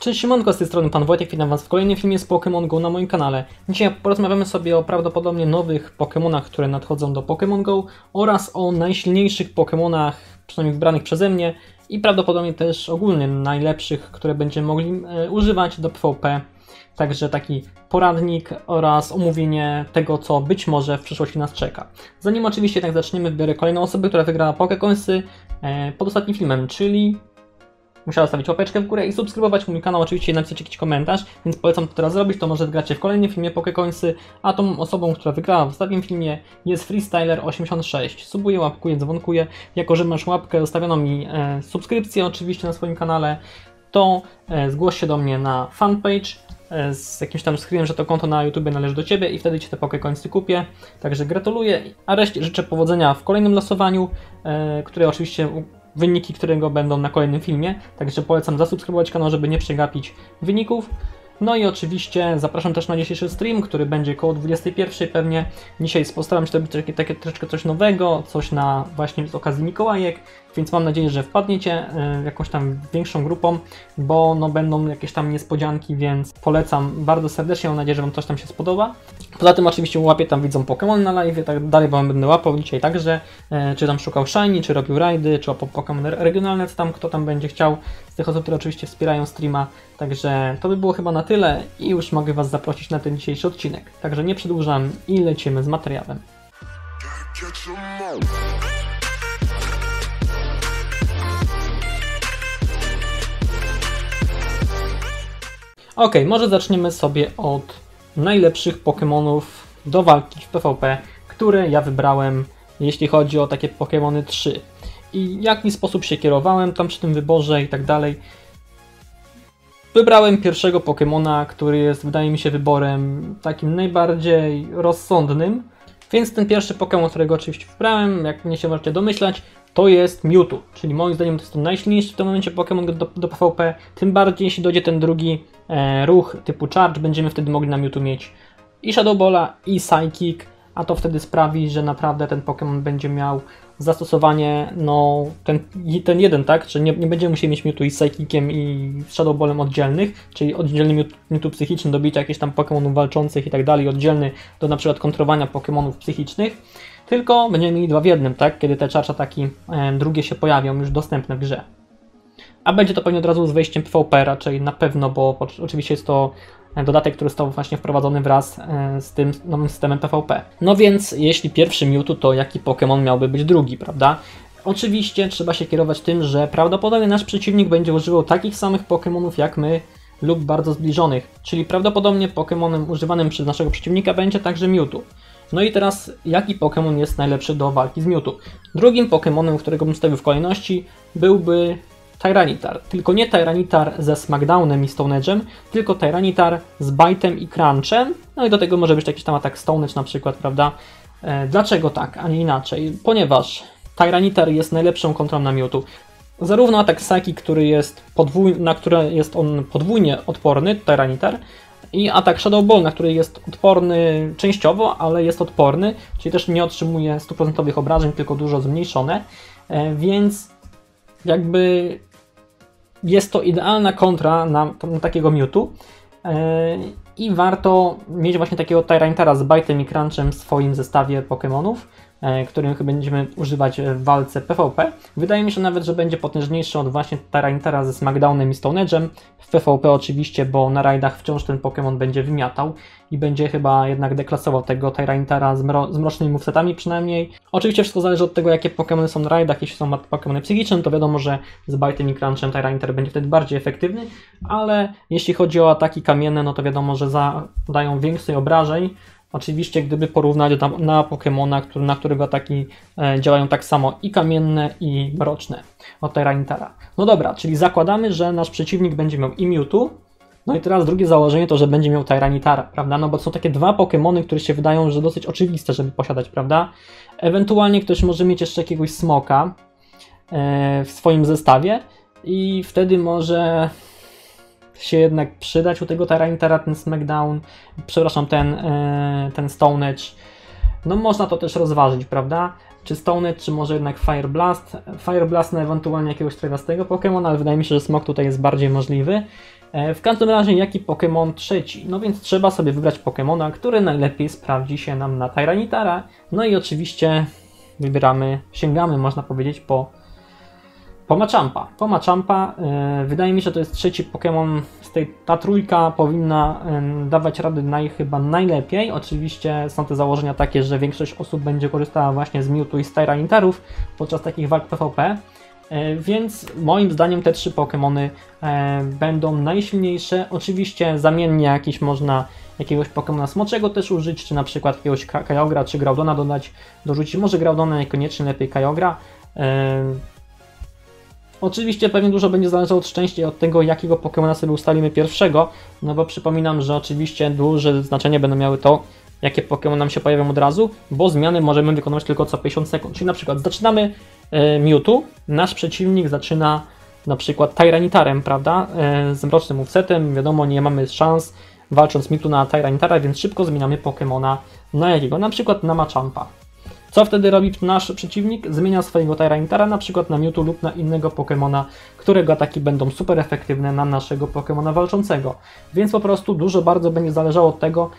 Cześć siemanko, z tej strony Pan Wojtek, witam Was w kolejnym filmie z Pokémon Go na moim kanale. Dzisiaj porozmawiamy sobie o prawdopodobnie nowych Pokémonach, które nadchodzą do Pokémon Go oraz o najsilniejszych Pokémonach, przynajmniej wybranych przeze mnie i prawdopodobnie też ogólnie najlepszych, które będziemy mogli e, używać do PvP. Także taki poradnik oraz omówienie tego, co być może w przyszłości nas czeka. Zanim oczywiście jednak zaczniemy, wybiorę kolejną osobę, która wygrała Pokécoinsy e, pod ostatnim filmem, czyli musiała zostawić łapeczkę w górę i subskrybować mój kanał, oczywiście napisać jakiś komentarz, więc polecam to teraz zrobić, to może wygracie w kolejnym filmie Pokecoinsy, a tą osobą, która wygrała w ostatnim filmie jest Freestyler86. Subuję, łapkuję, dzwonkuję, jako że masz łapkę, zostawiono mi e, subskrypcję oczywiście na swoim kanale, to e, zgłoś się do mnie na fanpage, e, z jakimś tam screenem, że to konto na YouTube należy do Ciebie i wtedy Ci te Pokecoinsy kupię. Także gratuluję, a reszcie życzę powodzenia w kolejnym losowaniu, e, które oczywiście wyniki którego będą na kolejnym filmie, także polecam zasubskrybować kanał, żeby nie przegapić wyników. No i oczywiście zapraszam też na dzisiejszy stream, który będzie koło 21 pewnie. Dzisiaj postaram się robić takie, takie troszeczkę coś nowego, coś na właśnie z okazji Mikołajek, więc mam nadzieję, że wpadniecie y, jakąś tam większą grupą, bo no będą jakieś tam niespodzianki, więc polecam bardzo serdecznie, mam nadzieję, że Wam coś tam się spodoba. Poza tym oczywiście łapię tam widzą Pokémon na live, tak dalej Wam będę łapał dzisiaj także, y, czy tam szukał Shiny, czy robił rajdy, czy łapał Pokémon regionalne, co tam kto tam będzie chciał, z tych osób, które oczywiście wspierają streama, także to by było chyba na tyle i już mogę Was zaprosić na ten dzisiejszy odcinek. Także nie przedłużam i lecimy z materiałem. Ok, może zaczniemy sobie od najlepszych Pokémonów do walki w PvP, które ja wybrałem, jeśli chodzi o takie Pokémony 3. I w jaki sposób się kierowałem tam przy tym wyborze i tak dalej. Wybrałem pierwszego Pokémona, który jest, wydaje mi się, wyborem takim najbardziej rozsądnym. Więc ten pierwszy Pokémon, którego oczywiście wybrałem, jak mnie się możecie domyślać, to jest Mewtwo. Czyli moim zdaniem to jest to najsilniejszy w tym momencie Pokémon do, do PvP. Tym bardziej jeśli dojdzie ten drugi ruch typu Charge, będziemy wtedy mogli na Mewtwo mieć i Shadow Balla, i Psychic, a to wtedy sprawi, że naprawdę ten Pokémon będzie miał zastosowanie, no, ten, ten jeden, tak? Że nie, nie będziemy musieli mieć Mewtwo i Psychiciem i z Shadow Ballem oddzielnych, czyli oddzielny Mew- Mewtwo psychiczny do bicia jakichś tam Pokémonów walczących i tak dalej, oddzielny do na przykład kontrowania Pokémonów psychicznych, tylko będziemy mieli dwa w jednym, tak? Kiedy te charge ataki e, drugie się pojawią już dostępne w grze. A będzie to pewnie od razu z wejściem PvP raczej na pewno, bo oczywiście jest to e, dodatek, który został właśnie wprowadzony wraz e, z tym nowym systemem PvP. No więc jeśli pierwszy Mewtwo, to jaki Pokémon miałby być drugi, prawda? Oczywiście trzeba się kierować tym, że prawdopodobnie nasz przeciwnik będzie używał takich samych Pokémonów jak my lub bardzo zbliżonych, czyli prawdopodobnie Pokémonem używanym przez naszego przeciwnika będzie także Mewtwo. No i teraz, jaki Pokémon jest najlepszy do walki z Mewtwo? Drugim Pokémonem, którego bym stawił w kolejności, byłby Tyranitar. Tylko nie Tyranitar ze Smackdownem i Stone Edge'em, tylko Tyranitar z Bite'em i Crunchem. No i do tego może być jakiś tam atak Stone Edge na przykład, prawda? E, dlaczego tak, a nie inaczej? Ponieważ Tyranitar jest najlepszą kontrą na Mewtwo. Zarówno atak Psychic, który jest na który jest on podwójnie odporny, Tyranitar, i atak Shadow Ball, na który jest odporny częściowo, ale jest odporny, czyli też nie otrzymuje 100% obrażeń, tylko dużo zmniejszone, e, więc jakby jest to idealna kontra na, na takiego Mewtwo e, i warto mieć właśnie takiego Tyrantara z Bite'em i Crunchem w swoim zestawie Pokémonów, którym chyba będziemy używać w walce PvP. Wydaje mi się nawet, że będzie potężniejszy od właśnie Tyrantara ze Smackdownem i Stone Edge'em. W PvP oczywiście, bo na rajdach wciąż ten Pokémon będzie wymiatał i będzie chyba jednak deklasował tego Tyrantara z, mro- z mrocznymi movesetami przynajmniej. Oczywiście wszystko zależy od tego, jakie Pokémony są na rajdach. Jeśli są Pokémony psychiczne, to wiadomo, że z Bite'em i Crunchem Tyrantar będzie wtedy bardziej efektywny, ale jeśli chodzi o ataki kamienne, no to wiadomo, że zadają więcej obrażeń. Oczywiście, gdyby porównać na, na Pokemona, który, na którego ataki e, działają tak samo i kamienne, i mroczne od Tyrantara. No dobra, czyli zakładamy, że nasz przeciwnik będzie miał i Mewtwo, no i teraz drugie założenie to, że będzie miał Tyranitara, prawda? No bo są takie dwa Pokémony, które się wydają, że dosyć oczywiste, żeby posiadać, prawda? Ewentualnie ktoś może mieć jeszcze jakiegoś smoka e, w swoim zestawie i wtedy może się jednak przydać u tego Tyranitara ten Smackdown, przepraszam, ten, e, ten Stone Edge. no można to też rozważyć, prawda? Czy Stonehead, czy może jednak Fire Blast. Fire Blast na ewentualnie jakiegoś trawastego Pokémona, ale wydaje mi się, że Smok tutaj jest bardziej możliwy. E, W każdym razie, jaki Pokémon trzeci? No więc trzeba sobie wybrać Pokémona, który najlepiej sprawdzi się nam na Tyranitara. No i oczywiście wybieramy, sięgamy, można powiedzieć, po po Machampa. Po Machampa, e, wydaje mi się, to jest trzeci Pokémon z tej, ta trójka powinna em, dawać rady naj, chyba najlepiej. Oczywiście są te założenia takie, że większość osób będzie korzystała właśnie z Mewtwo i z Tyranitarów podczas takich walk PvP. E, Więc moim zdaniem te trzy Pokémony e, będą najsilniejsze. Oczywiście zamiennie jakiś można jakiegoś Pokémona smoczego też użyć, czy na przykład jakiegoś Kyogre czy Groudona dodać, dorzucić. Może Groudona niekoniecznie, lepiej Kyogre. Oczywiście pewnie dużo będzie zależało od szczęścia i od tego, jakiego Pokemona sobie ustalimy pierwszego, no bo przypominam, że oczywiście duże znaczenie będą miały to, jakie Pokémon nam się pojawią od razu, bo zmiany możemy wykonywać tylko co 50 sekund. Czyli na przykład zaczynamy e, Mewtwo, nasz przeciwnik zaczyna na przykład Tyranitarem, prawda, e, z mrocznym movesetem, wiadomo, nie mamy szans walcząc Mewtwo na Tyranitara, więc szybko zmieniamy Pokemona na jakiego? Na przykład na Machampa. Co wtedy robi nasz przeciwnik? Zmienia swojego Tyranitara na przykład na Mewtwo lub na innego Pokemona, którego ataki będą super efektywne na naszego Pokemona walczącego. Więc po prostu dużo bardzo będzie zależało od tego,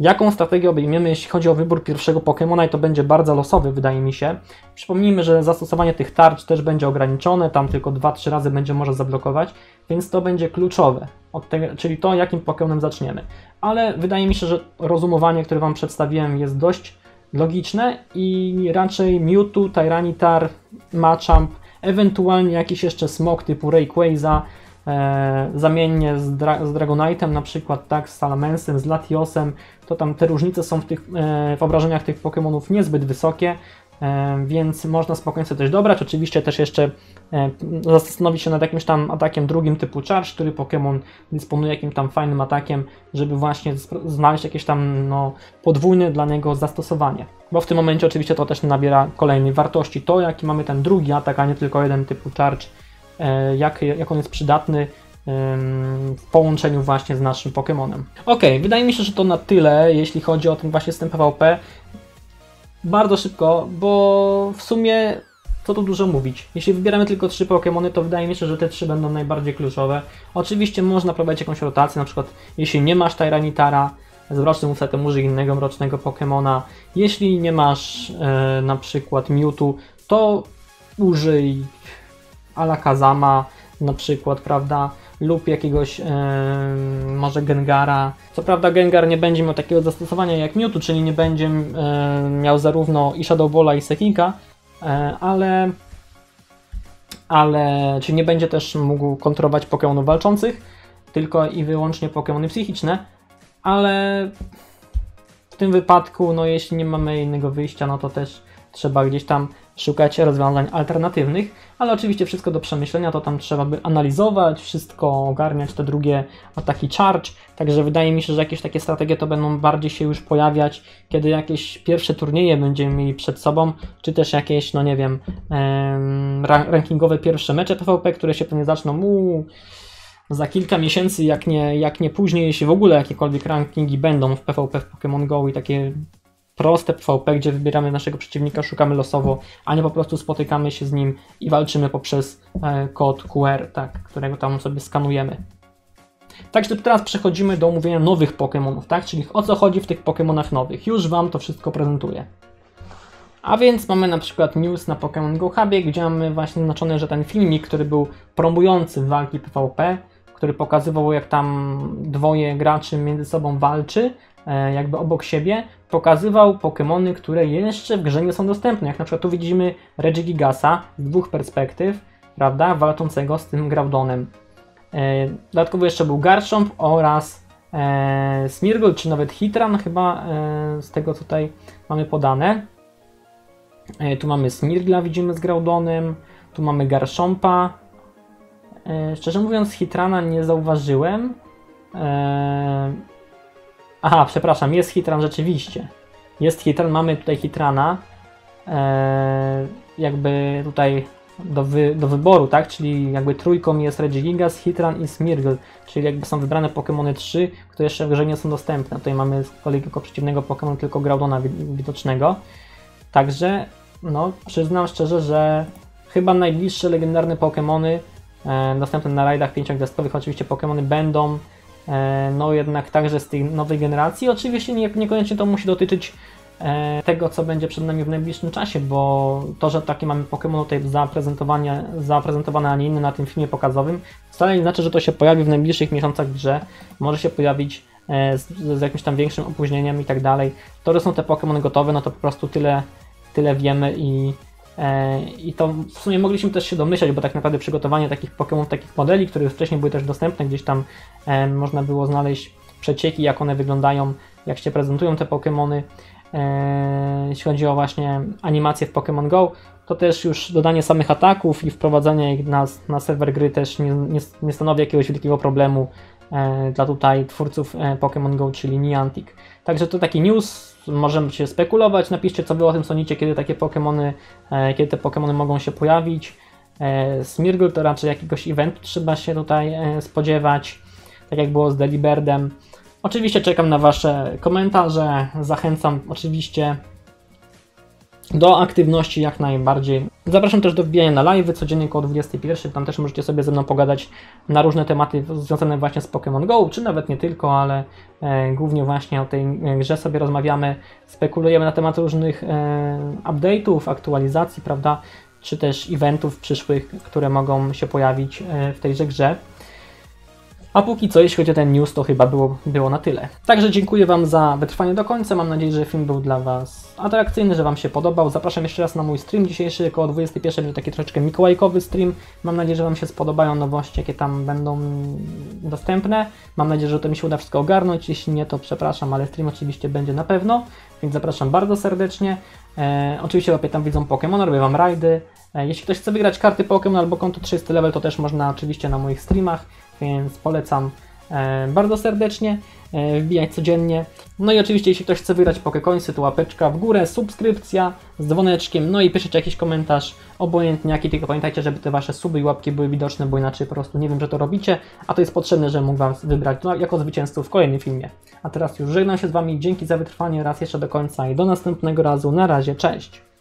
jaką strategię obejmiemy, jeśli chodzi o wybór pierwszego Pokemona i to będzie bardzo losowy, wydaje mi się. Przypomnijmy, że zastosowanie tych tarcz też będzie ograniczone, tam tylko 2-3 razy będzie może zablokować, więc to będzie kluczowe, tego, czyli to, jakim Pokemonem zaczniemy. Ale wydaje mi się, że rozumowanie, które Wam przedstawiłem jest dość logiczne i raczej Mewtwo, Tyranitar, Machamp, ewentualnie jakiś jeszcze smok typu Rayquaza, e, zamiennie z, Dra- z Dragonite'em na przykład, tak, z Salamensem, z Latiosem, to tam te różnice są w tych e, w obrażeniach tych Pokémonów niezbyt wysokie, więc można spokojnie sobie coś dobrać. Oczywiście też jeszcze zastanowić się nad jakimś tam atakiem drugim typu Charge, który Pokémon dysponuje jakimś tam fajnym atakiem, żeby właśnie znaleźć jakieś tam no, podwójne dla niego zastosowanie. Bo w tym momencie oczywiście to też nabiera kolejnej wartości. To, jaki mamy ten drugi atak, a nie tylko jeden typu Charge, e, jak, jak on jest przydatny w połączeniu właśnie z naszym Pokémonem. Ok, wydaje mi się, że to na tyle, jeśli chodzi o ten właśnie system PvP. Bardzo szybko, bo w sumie co tu dużo mówić. Jeśli wybieramy tylko trzy Pokémony, to wydaje mi się, że te trzy będą najbardziej kluczowe. Oczywiście można prowadzić jakąś rotację, na przykład jeśli nie masz Tyranitara z mrocznym usetem, użyj innego mrocznego Pokémona. Jeśli nie masz e, na przykład Mewtwo, to użyj Alakazama na przykład, prawda? Lub jakiegoś e, może Gengara. Co prawda Gengar nie będzie miał takiego zastosowania jak Mewtwo, czyli nie będzie e, miał zarówno i Shadow Balla i Sekika, e, ale ale czy nie będzie też mógł kontrolować Pokémonów walczących, tylko i wyłącznie Pokémony psychiczne, ale w tym wypadku, no jeśli nie mamy innego wyjścia, no to też trzeba gdzieś tam szukać rozwiązań alternatywnych, ale oczywiście wszystko do przemyślenia, to tam trzeba by analizować, wszystko ogarniać, te drugie ataki charge, także wydaje mi się, że jakieś takie strategie to będą bardziej się już pojawiać, kiedy jakieś pierwsze turnieje będziemy mieli przed sobą, czy też jakieś, no nie wiem, em, ra- rankingowe pierwsze mecze PvP, które się pewnie zaczną uu, za kilka miesięcy, jak nie, jak nie później, jeśli w ogóle jakiekolwiek rankingi będą w PvP w Pokémon Go i takie proste PvP, gdzie wybieramy naszego przeciwnika, szukamy losowo, a nie po prostu spotykamy się z nim i walczymy poprzez e, kod QR, tak, którego tam sobie skanujemy. Także teraz przechodzimy do omówienia nowych Pokémonów, tak? Czyli o co chodzi w tych Pokémonach nowych. Już Wam to wszystko prezentuję. A więc mamy na przykład news na Pokémon Go Hubie, gdzie mamy właśnie zaznaczone, że ten filmik, który był promujący walki PvP, który pokazywał jak tam dwoje graczy między sobą walczy, jakby obok siebie, pokazywał Pokémony, które jeszcze w grze nie są dostępne. Jak na przykład tu widzimy Regigigasa z dwóch perspektyw, prawda, walczącego z tym Graudonem. E, Dodatkowo jeszcze był Garchomp oraz e, Smirgol, czy nawet Hitran chyba e, z tego tutaj mamy podane. E, tu mamy Smirgla, widzimy z Graudonem, tu mamy Garchompa. E, szczerze mówiąc Hitrana nie zauważyłem. E, aha, przepraszam, jest Hitran rzeczywiście. Jest Hitran, mamy tutaj Hitrana. E, jakby tutaj do, wy, do wyboru, tak? Czyli jakby trójką jest Regigigas, Hitran i Smirgl, czyli jakby są wybrane Pokémony 3, które jeszcze w grze nie są dostępne. Tutaj mamy z kolei tylko przeciwnego Pokémon, tylko Groudona wi- widocznego. Także, no, przyznam szczerze, że chyba najbliższe legendarne Pokémony e, dostępne na rajdach pięciogwiazdkowych, oczywiście Pokémony będą no jednak także z tej nowej generacji. Oczywiście nie, niekoniecznie to musi dotyczyć e, tego, co będzie przed nami w najbliższym czasie, bo to, że takie mamy Pokémon tutaj zaprezentowane, zaprezentowane, a nie inne na tym filmie pokazowym, wcale nie znaczy, że to się pojawi w najbliższych miesiącach w grze. Może się pojawić e, z, z jakimś tam większym opóźnieniem i tak dalej. To, że są te Pokémony gotowe, no to po prostu tyle, tyle wiemy i E, I to w sumie mogliśmy też się domyślać, bo tak naprawdę przygotowanie takich Pokémon, takich modeli, które wcześniej były też dostępne, gdzieś tam e, można było znaleźć przecieki, jak one wyglądają, jak się prezentują te Pokémony. E, jeśli chodzi o właśnie animacje w Pokémon Go, to też już dodanie samych ataków i wprowadzenie ich na, na serwer gry też nie, nie, nie stanowi jakiegoś wielkiego problemu e, dla tutaj twórców e, Pokémon Go, czyli Niantic. Także to taki news, możemy się spekulować, napiszcie co wy o tym sądzicie, kiedy takie Pokémony, e, kiedy te Pokémony mogą się pojawić. E, Smirgl to raczej jakiegoś eventu trzeba się tutaj e, spodziewać, tak jak było z Deliberdem. Oczywiście czekam na wasze komentarze, zachęcam oczywiście do aktywności jak najbardziej. Zapraszam też do wbijania na live codziennie około 21. Tam też możecie sobie ze mną pogadać na różne tematy związane właśnie z Pokémon Go, czy nawet nie tylko, ale e, głównie właśnie o tej e, grze sobie rozmawiamy, spekulujemy na temat różnych e, update'ów, aktualizacji, prawda, czy też eventów przyszłych, które mogą się pojawić e, w tejże grze. A póki co, jeśli chodzi o ten news, to chyba było, było na tyle. Także dziękuję Wam za wytrwanie do końca. Mam nadzieję, że film był dla Was atrakcyjny, że Wam się podobał. Zapraszam jeszcze raz na mój stream dzisiejszy, około 21, będzie taki troszeczkę mikołajkowy stream. Mam nadzieję, że Wam się spodobają nowości, jakie tam będą dostępne. Mam nadzieję, że to mi się uda wszystko ogarnąć. Jeśli nie, to przepraszam, ale stream oczywiście będzie na pewno, więc zapraszam bardzo serdecznie. E, oczywiście łapie tam widzą Pokémon, robię Wam rajdy. E, jeśli ktoś chce wygrać karty Pokémon albo konto 300 level, to też można oczywiście na moich streamach więc polecam e, bardzo serdecznie, e, wbijać codziennie. No i oczywiście, jeśli ktoś chce wygrać Pokecoinsy, to łapeczka w górę, subskrypcja z dzwoneczkiem, no i piszecie jakiś komentarz, obojętnie jaki, tylko pamiętajcie, żeby te wasze suby i łapki były widoczne, bo inaczej po prostu nie wiem, że to robicie, a to jest potrzebne, żebym mógł was wybrać no, jako zwycięzców w kolejnym filmie. A teraz już żegnam się z wami, dzięki za wytrwanie raz jeszcze do końca i do następnego razu, na razie, cześć!